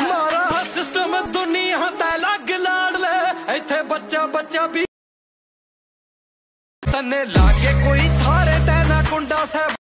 ਮਾਰਾ ਸਿਸਟਮ ਦੁਨੀਆ ਦਾ ਲੱਗ ਲਾੜ ਲੈ ਇੱਥੇ ਬੱਚਾ ਬੱਚਾ ਵੀ ਤੰਨੇ ਲਾਗੇ ਕੋਈ ਥਾਰੇ ਤੈ ਨਾ ਕੁੰਡਾ ਸਾਹਿਬ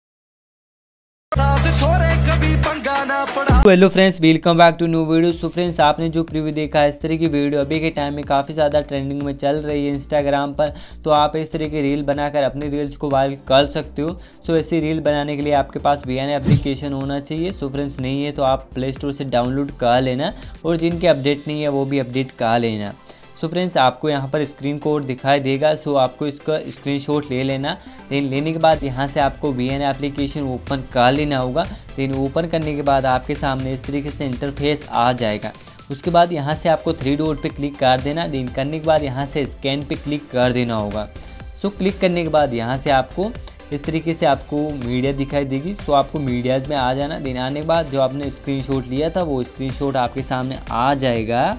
hello friends welcome back to new video so friends आपने जो प्रीव्यू देखा है, इस तरह की वीडियो अभी के टाइम में काफ़ी ज़्यादा ट्रेंडिंग में चल रही है इंस्टाग्राम पर। तो आप इस तरह की रील बनाकर अपनी रील्स को वायरल कर सकते हो। सो ऐसी रील बनाने के लिए आपके पास वी एन एप्लीकेशन होना चाहिए। सो फ्रेंड्स नहीं है तो आप प्ले स्टोर से डाउनलोड कर लेना और जिनके अपडेट नहीं है, वो भी अपडेट कर लेना। सो फ्रेंड्स आपको यहाँ पर स्क्रीन कोड दिखाई देगा सो आपको इसका स्क्रीनशॉट ले लेना। देन लेने के बाद यहाँ से आपको वी एन एप्लीकेशन ओपन कर लेना होगा। देन ओपन करने के बाद आपके सामने इस तरीके से इंटरफेस आ जाएगा। उसके बाद यहाँ से आपको थ्री डॉट पे क्लिक कर देना। देन करने के बाद यहाँ से स्कैन पे क्लिक कर देना होगा। सो क्लिक करने के बाद यहाँ से आपको इस तरीके से आपको मीडिया दिखाई देगी। सो आपको मीडियाज़ में आ जाना। देन आने के बाद जो आपने स्क्रीनशॉट लिया था, वो स्क्रीनशॉट आपके सामने आ जाएगा।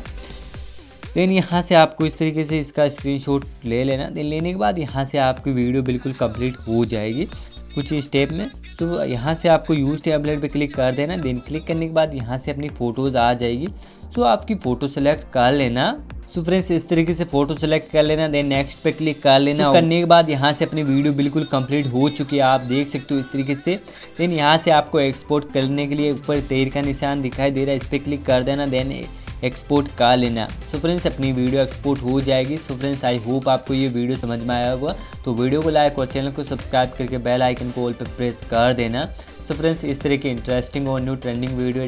देन यहाँ से आपको इस तरीके से इसका स्क्रीनशॉट ले लेना। देन लेने के बाद यहाँ से आपकी वीडियो बिल्कुल कंप्लीट हो जाएगी कुछ स्टेप में। तो यहाँ से आपको यूज़ टैबलेट पे क्लिक कर देना। देन क्लिक करने के बाद यहाँ से अपनी फ़ोटोज़ आ जाएगी। सो आपकी फ़ोटो सेलेक्ट कर लेना। सो फ्रेंड्स इस तरीके से फ़ोटो सेलेक्ट कर लेना। देन नेक्स्ट पे क्लिक कर लेना। So, करने के बाद यहाँ से अपनी वीडियो बिल्कुल कंप्लीट हो चुकी है। आप देख सकते हो इस तरीके से। देन यहाँ से आपको एक्सपोर्ट करने के लिए ऊपर तेर का निशान दिखाई दे रहा है। इस पर क्लिक कर देना। देन एक्सपोर्ट कर लेना। सो फ्रेंड्स अपनी वीडियो एक्सपोर्ट हो जाएगी। सो फ्रेंड्स आई होप आपको ये वीडियो समझ में आया होगा। तो वीडियो को लाइक और चैनल को सब्सक्राइब करके बेल आइकन को ऑल पर प्रेस कर देना। सो फ्रेंड्स इस तरह की इंटरेस्टिंग और न्यू ट्रेंडिंग वीडियो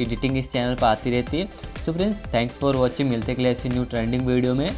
एडिटिंग इस चैनल पर आती रहती है। So friends thanks for watching मिलते लिए ऐसी न्यू ट्रेंडिंग वीडियो में।